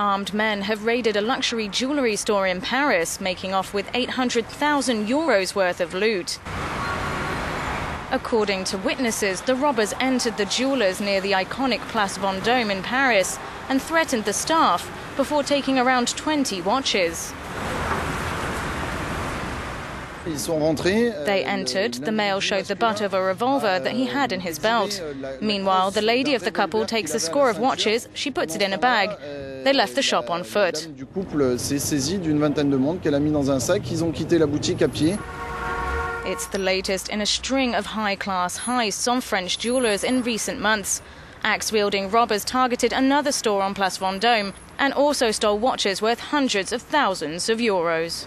Armed men have raided a luxury jewellery store in Paris, making off with 800,000 euros worth of loot. According to witnesses, the robbers entered the jewellers near the iconic Place Vendôme in Paris and threatened the staff before taking around 20 watches. Euh, they entered. The male showed the butt of a revolver that he had in his belt. Euh, Meanwhile, the lady of the couple takes a score of watches. She puts it in a bag. Euh, they left the shop on foot. du couple s'est saisie d'une vingtaine de montres qu'elle a mis dans un sac. Ils ont quitté la boutique à pied. It's the latest in a string of high class heists on French jewelers in recent months. Axe wielding robbers targeted another store on Place Vendôme and also stole watches worth hundreds of thousands of euros.